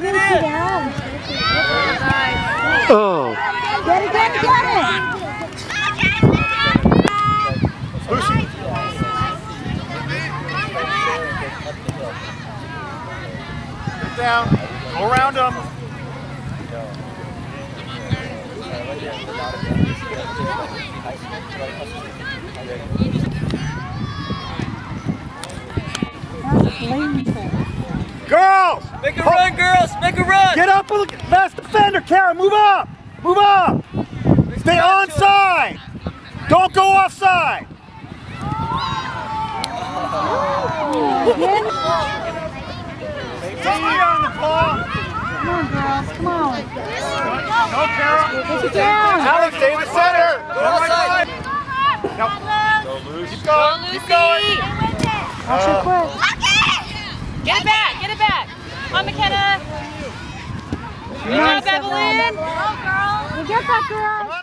Put it in. Down. Oh. Get it, get it, get it. Lucy. Get down. Go around them. Girls! Make a run, girls! Make a run! Get up with the last defender, Kara. Move up. Move up. Stay onside. Don't go offside. Stay on the ball. Come on, girls. Come on. Go, Kara. Take down. Alex, stay in the center. Go right side. No. Go loose. Keep going. Keep going. Watch your uh, foot. Get it back, get it back. On McKenna. Good job, Evelyn. You get that, girl. Come on.